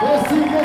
Consiga